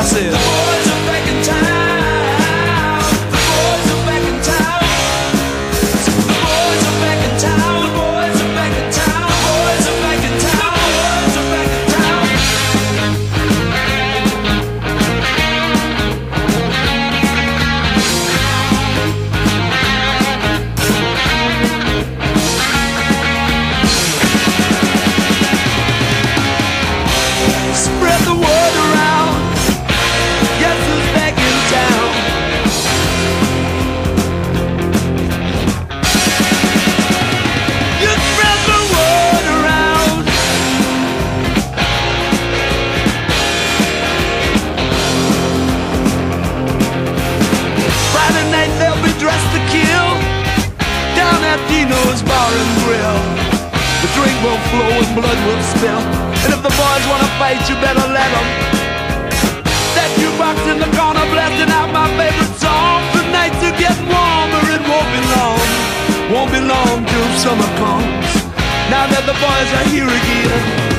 I said. bar and grill. The drink will flow and blood will spill. And if the boys wanna fight, you better let them. That you box in the corner, blasting out my favorite song. The nights are getting warmer, it won't be long. Won't be long till summer comes. Now that the boys are here again.